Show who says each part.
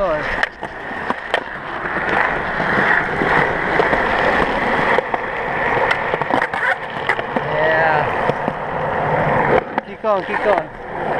Speaker 1: Yeah. Keep going, keep going.